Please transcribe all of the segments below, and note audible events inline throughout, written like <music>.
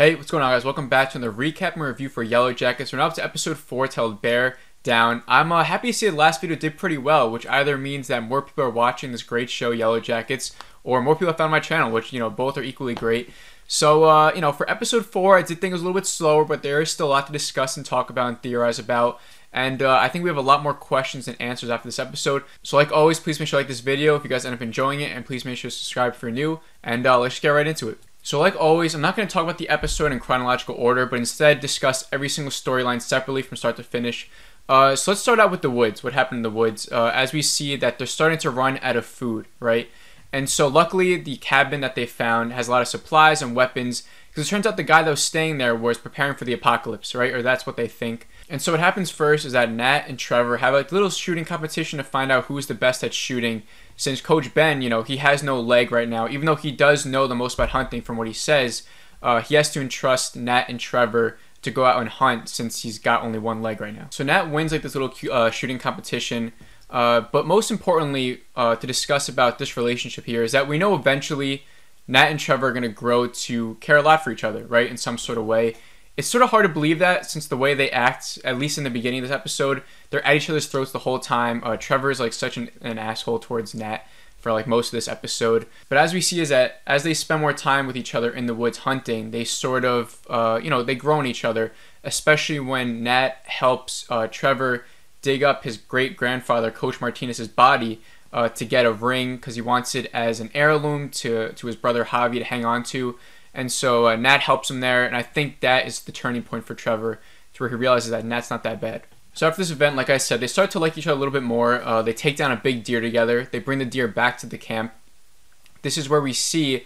Hey, what's going on, guys? Welcome back to the recap and review for Yellow Jackets. We're now up to episode 4 titled Bear Down. I'm uh, happy to see the last video did pretty well, which either means that more people are watching this great show, Yellow Jackets, or more people have found my channel, which, you know, both are equally great. So, uh, you know, for episode 4, I did think it was a little bit slower, but there is still a lot to discuss and talk about and theorize about. And uh, I think we have a lot more questions and answers after this episode. So, like always, please make sure you like this video if you guys end up enjoying it, and please make sure to subscribe if you're new. And uh, let's get right into it. So, like always, I'm not going to talk about the episode in chronological order, but instead discuss every single storyline separately from start to finish. Uh, so let's start out with the woods. What happened in the woods? Uh, as we see that they're starting to run out of food, right? And so luckily, the cabin that they found has a lot of supplies and weapons. Because it turns out the guy that was staying there was preparing for the apocalypse, right? Or that's what they think. And so what happens first is that Nat and Trevor have a little shooting competition to find out who's the best at shooting since Coach Ben, you know, he has no leg right now, even though he does know the most about hunting from what he says, uh, he has to entrust Nat and Trevor to go out and hunt since he's got only one leg right now. So Nat wins like this little uh, shooting competition. Uh, but most importantly, uh, to discuss about this relationship here is that we know eventually Nat and Trevor are going to grow to care a lot for each other, right? In some sort of way. It's sort of hard to believe that since the way they act, at least in the beginning of this episode, they're at each other's throats the whole time. Uh, Trevor is like such an, an asshole towards Nat for like most of this episode. But as we see is that as they spend more time with each other in the woods hunting, they sort of, uh, you know, they grow on each other, especially when Nat helps uh, Trevor dig up his great grandfather, Coach Martinez's body. Uh, to get a ring because he wants it as an heirloom to, to his brother Javi to hang on to. And so uh, Nat helps him there, and I think that is the turning point for Trevor, to where he realizes that Nat's not that bad. So after this event, like I said, they start to like each other a little bit more. Uh, they take down a big deer together. They bring the deer back to the camp. This is where we see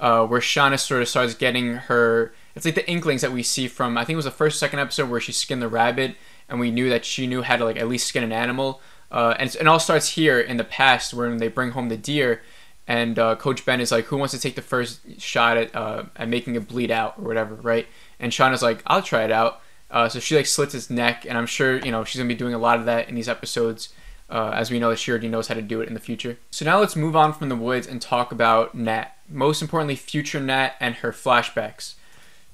uh, where Shauna sort of starts getting her. It's like the inklings that we see from I think it was the first second episode where she skinned the rabbit, and we knew that she knew how to like at least skin an animal. Uh, and it all starts here in the past when they bring home the deer and uh, Coach Ben is like, "Who wants to take the first shot at uh, at making it bleed out or whatever?" Right? And Shauna's like, "I'll try it out." Uh, so she like slits his neck, and I'm sure you know she's gonna be doing a lot of that in these episodes, uh, as we know that she already knows how to do it in the future. So now let's move on from the woods and talk about Nat. Most importantly, future Nat and her flashbacks.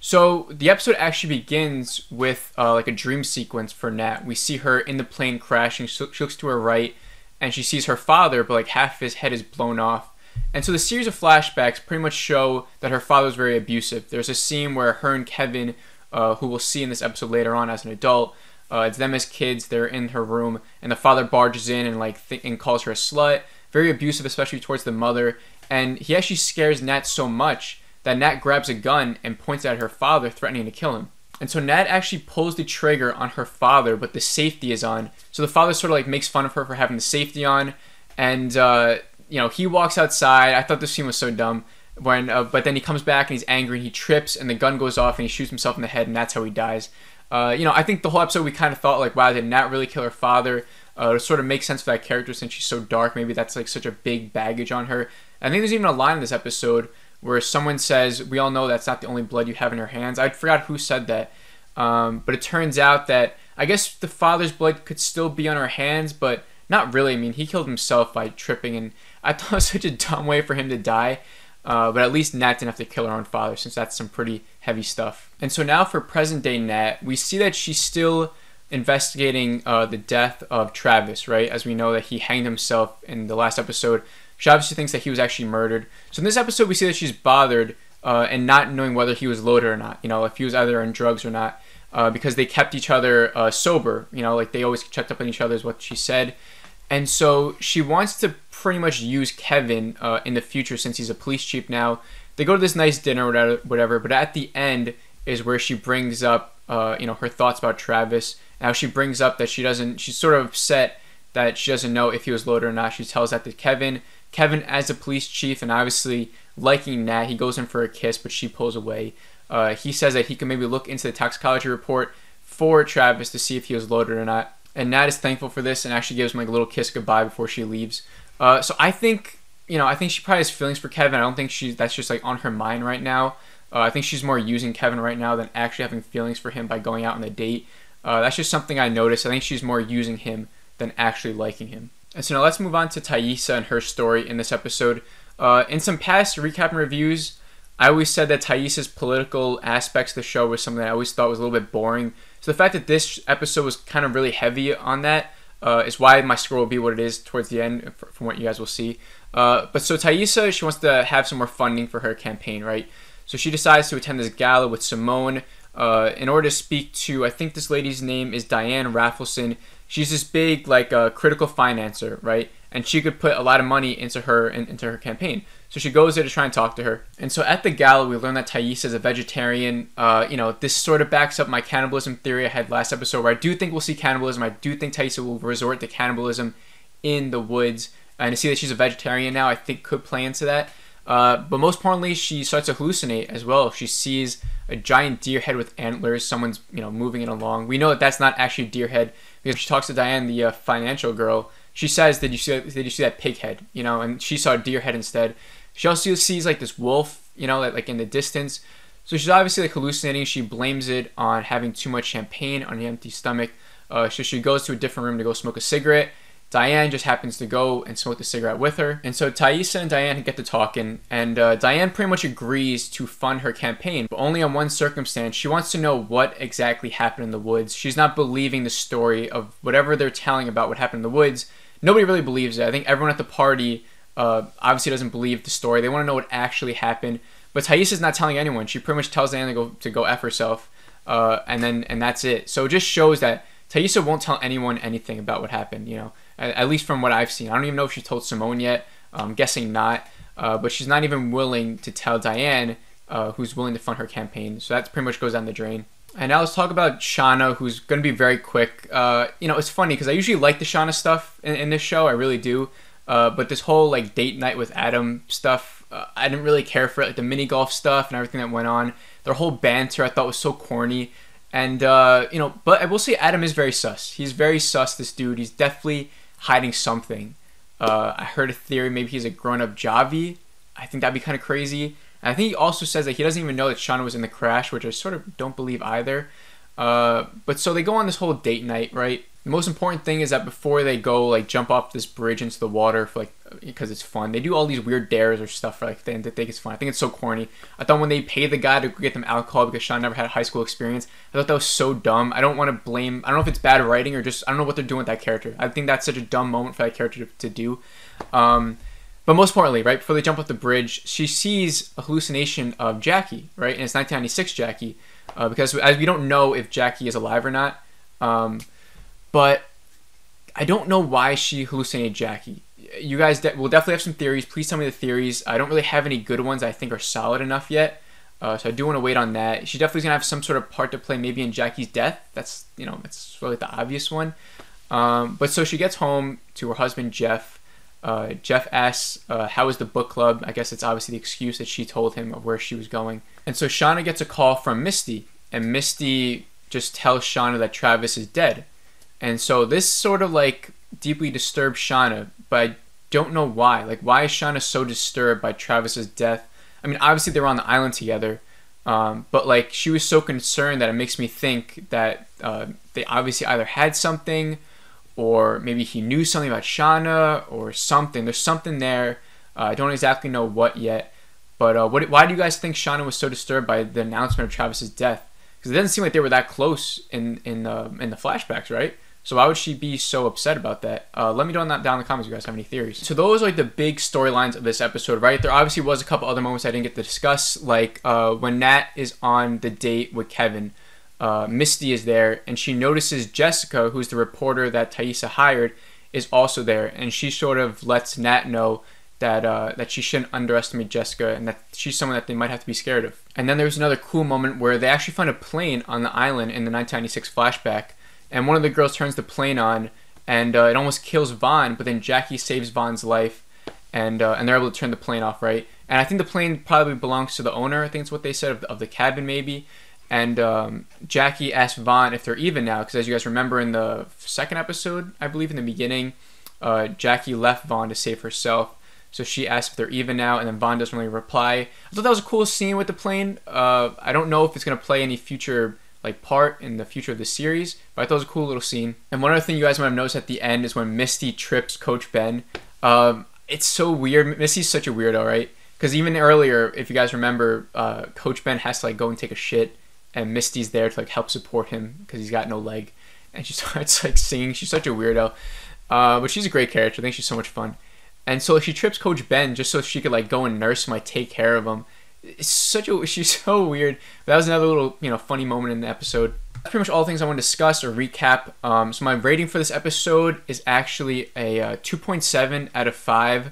So the episode actually begins with uh, like a dream sequence for Nat. We see her in the plane crashing. She looks to her right, and she sees her father, but like half of his head is blown off and so the series of flashbacks pretty much show that her father was very abusive. There's a scene where her and Kevin, uh, who we'll see in this episode later on as an adult, uh, it's them as kids. They're in her room, and the father barges in and like th- and calls her a slut. Very abusive, especially towards the mother. And he actually scares Nat so much that Nat grabs a gun and points at her father, threatening to kill him. And so Nat actually pulls the trigger on her father, but the safety is on. So the father sort of like makes fun of her for having the safety on, and uh, you know, he walks outside. I thought this scene was so dumb. When, uh, but then he comes back and he's angry and he trips and the gun goes off and he shoots himself in the head and that's how he dies. Uh, you know, I think the whole episode we kind of thought like, wow, did Nat really kill her father? Uh, to sort of make sense for that character since she's so dark. Maybe that's like such a big baggage on her. I think there's even a line in this episode where someone says, "We all know that's not the only blood you have in your hands." I forgot who said that, um, but it turns out that I guess the father's blood could still be on her hands, but not really. I mean, he killed himself by tripping, and <laughs> I thought it was such a dumb way for him to die. Uh, but at least Nat didn't have to kill her own father, since that's some pretty heavy stuff. And so now for present day Nat, we see that she's still investigating uh, the death of Travis, right? As we know that he hanged himself in the last episode. She obviously thinks that he was actually murdered. So in this episode, we see that she's bothered uh, and not knowing whether he was loaded or not. You know, if he was either on drugs or not, uh, because they kept each other uh, sober. You know, like they always checked up on each other, is what she said. And so she wants to pretty much use Kevin uh, in the future since he's a police chief now. They go to this nice dinner, whatever, whatever. But at the end is where she brings up, uh, you know, her thoughts about Travis. Now she brings up that she doesn't. She's sort of upset that she doesn't know if he was loaded or not. She tells that to Kevin. Kevin, as a police chief, and obviously liking Nat, he goes in for a kiss, but she pulls away. Uh, he says that he can maybe look into the toxicology report for Travis to see if he was loaded or not and Nat is thankful for this and actually gives him like a little kiss goodbye before she leaves. Uh, so I think you know I think she probably has feelings for Kevin. I don't think she that's just like on her mind right now. Uh, I think she's more using Kevin right now than actually having feelings for him by going out on a date. Uh, that's just something I noticed. I think she's more using him than actually liking him. And so now let's move on to Taissa and her story in this episode. Uh, in some past recap and reviews, I always said that Taissa's political aspects of the show was something that I always thought was a little bit boring. So the fact that this episode was kind of really heavy on that uh, is why my score will be what it is towards the end, from what you guys will see. Uh, but so Taissa, she wants to have some more funding for her campaign, right? So she decides to attend this gala with Simone uh, in order to speak to, I think this lady's name is Diane Rafelson. She's this big, like, uh, critical financer, right? And she could put a lot of money into her in, into her campaign. So she goes there to try and talk to her. And so at the gala, we learn that Taissa is a vegetarian. Uh, you know, this sort of backs up my cannibalism theory I had last episode, where I do think we'll see cannibalism. I do think Taissa will resort to cannibalism in the woods. And to see that she's a vegetarian now, I think could play into that. Uh, but most importantly, she starts to hallucinate as well. She sees a giant deer head with antlers. Someone's you know moving it along. We know that that's not actually deer head because she talks to Diane, the uh, financial girl. She says, "Did you see? Did you see that pig head? You know?" And she saw deer head instead. She also sees like this wolf, you know, like, like in the distance. So she's obviously like hallucinating. She blames it on having too much champagne on an empty stomach. Uh, so she goes to a different room to go smoke a cigarette. Diane just happens to go and smoke the cigarette with her. And so Taissa and Diane get to talking, and uh, Diane pretty much agrees to fund her campaign, but only on one circumstance. She wants to know what exactly happened in the woods. She's not believing the story of whatever they're telling about what happened in the woods. Nobody really believes it. I think everyone at the party uh, obviously doesn't believe the story. They want to know what actually happened. But Taissa is not telling anyone. She pretty much tells Diane to go to go f herself, uh, and then and that's it. So it just shows that Taissa won't tell anyone anything about what happened. You know, at, least from what I've seen. I don't even know if she told Simone yet. I'm guessing not. Uh, but she's not even willing to tell Diane, uh, who's willing to fund her campaign. So that pretty much goes down the drain. And now let's talk about Shauna, who's going to be very quick. Uh, you know, it's funny because I usually like the Shauna stuff in, in this show. I really do. Uh, but this whole like date night with Adam stuff, uh, I didn't really care for it. Like the mini golf stuff and everything that went on. Their whole banter I thought was so corny. And uh, you know, but I will say Adam is very sus. He's very sus. This dude. He's definitely hiding something. Uh, I heard a theory maybe he's a grown-up Javi. I think that'd be kind of crazy. And I think he also says that he doesn't even know that Shauna was in the crash, which I sort of don't believe either. Uh, but so they go on this whole date night, right? The most important thing is that before they go like jump off this bridge into the water for like because it's fun, they do all these weird dares or stuff for like they, they think it's fun. I think it's so corny. I thought when they pay the guy to get them alcohol because Sean never had a high school experience, I thought that was so dumb. I don't want to blame. I don't know if it's bad writing or just I don't know what they're doing with that character. I think that's such a dumb moment for that character to, to do. Um, but most importantly, right before they jump off the bridge, she sees a hallucination of Jackie, right? And it's 1996 Jackie, uh, because as we don't know if Jackie is alive or not. Um, but I don't know why she hallucinated Jackie. You guys de- will definitely have some theories. Please tell me the theories. I don't really have any good ones I think are solid enough yet. Uh, so I do want to wait on that. She definitely gonna have some sort of part to play, maybe in Jackie's death. That's you know that's really the obvious one. Um, but so she gets home to her husband Jeff. Uh, Jeff asks, uh, "How was the book club?" I guess it's obviously the excuse that she told him of where she was going. And so Shauna gets a call from Misty, and Misty just tells Shauna that Travis is dead. And so this sort of like deeply disturbed Shauna, but I don't know why. Like, why is Shauna so disturbed by Travis's death? I mean, obviously they were on the island together, um, but like she was so concerned that it makes me think that uh, they obviously either had something, or maybe he knew something about Shauna, or something. There's something there. Uh, I don't exactly know what yet. But uh, what, why do you guys think Shauna was so disturbed by the announcement of Travis's death? Because it doesn't seem like they were that close in in uh, in the flashbacks, right? So why would she be so upset about that? Uh, let me know that down in the comments if you guys have any theories. So those are like the big storylines of this episode, right? There obviously was a couple other moments I didn't get to discuss, like uh, when Nat is on the date with Kevin. Uh, Misty is there, and she notices Jessica, who's the reporter that Taissa hired, is also there, and she sort of lets Nat know that uh, that she shouldn't underestimate Jessica, and that she's someone that they might have to be scared of. And then there's another cool moment where they actually find a plane on the island in the 1996 flashback and one of the girls turns the plane on, and uh, it almost kills Van. But then Jackie saves Van's life, and uh, and they're able to turn the plane off, right? And I think the plane probably belongs to the owner. I think it's what they said of the, of the cabin, maybe. And um, Jackie asked Van if they're even now, because as you guys remember in the second episode, I believe in the beginning, uh, Jackie left Van to save herself. So she asked if they're even now, and then Van doesn't really reply. I thought that was a cool scene with the plane. Uh, I don't know if it's gonna play any future like part in the future of the series. But I thought it was a cool little scene. And one other thing you guys might have noticed at the end is when Misty trips Coach Ben. Um, it's so weird. Misty's such a weirdo, right? Because even earlier, if you guys remember, uh, Coach Ben has to like go and take a shit, and Misty's there to like help support him because he's got no leg, and she <laughs> starts like singing. She's such a weirdo, uh, but she's a great character. I think she's so much fun. And so she trips Coach Ben just so she could like go and nurse him, like take care of him. It's such a <laughs> she's so weird. That was another little you know funny moment in the episode. That's pretty much all things I want to discuss or recap. Um, so my rating for this episode is actually a uh, 2.7 out of five.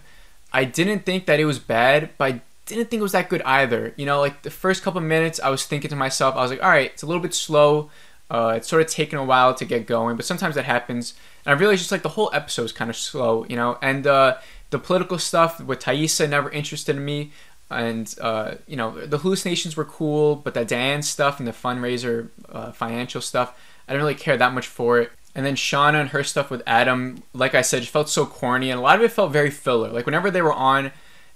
I didn't think that it was bad, but I didn't think it was that good either. You know, like the first couple minutes, I was thinking to myself, I was like, all right, it's a little bit slow. Uh, it's sort of taken a while to get going, but sometimes that happens. And I realized just like the whole episode is kind of slow, you know. And uh, the political stuff with Taissa never interested in me. And uh, you know the hallucinations were cool, but the Diane stuff and the fundraiser uh, financial stuff, I didn't really care that much for it. And then Shauna and her stuff with Adam, like I said, felt so corny, and a lot of it felt very filler. Like whenever they were on,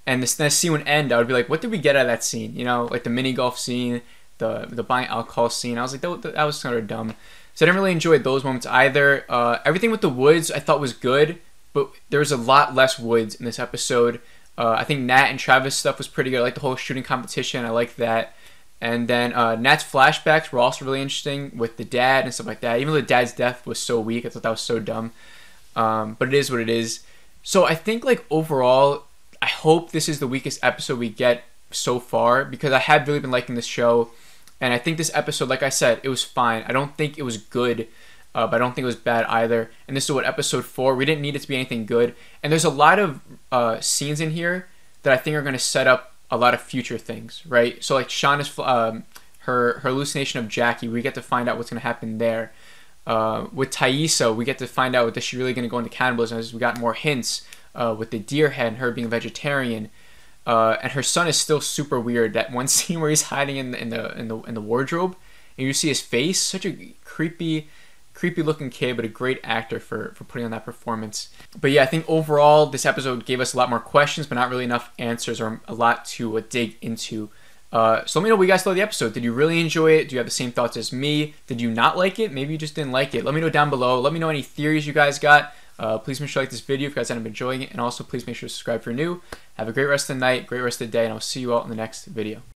and this scene would end, I would be like, "What did we get out of that scene?" You know, like the mini golf scene, the the buying alcohol scene. I was like, that, that was kind of dumb. So I didn't really enjoy those moments either. Uh, everything with the woods I thought was good, but there was a lot less woods in this episode. Uh, I think Nat and Travis stuff was pretty good. I like the whole shooting competition. I like that. And then uh, Nat's flashbacks were also really interesting with the dad and stuff like that. Even though the dad's death was so weak, I thought that was so dumb. Um, but it is what it is. So I think like overall, I hope this is the weakest episode we get so far because I have really been liking this show. And I think this episode, like I said, it was fine. I don't think it was good uh, but I don't think it was bad either. And this is what episode four. We didn't need it to be anything good. And there's a lot of uh, scenes in here that I think are going to set up a lot of future things, right? So like Shauna's um, her her hallucination of Jackie, we get to find out what's going to happen there. Uh, with Taissa, we get to find out that she's really going to go into cannibalism as we got more hints uh, with the deer head and her being vegetarian. Uh, and her son is still super weird. That one <laughs> scene where he's hiding in the in the in the, in the wardrobe, and you see his face, such a creepy creepy looking kid, but a great actor for, for putting on that performance. But yeah, I think overall this episode gave us a lot more questions, but not really enough answers or a lot to uh, dig into. Uh, so let me know what you guys thought of the episode. Did you really enjoy it? Do you have the same thoughts as me? Did you not like it? Maybe you just didn't like it. Let me know down below. Let me know any theories you guys got. Uh, please make sure like this video if you guys end up enjoying it. And also please make sure to subscribe if you're new. Have a great rest of the night, great rest of the day, and I'll see you all in the next video.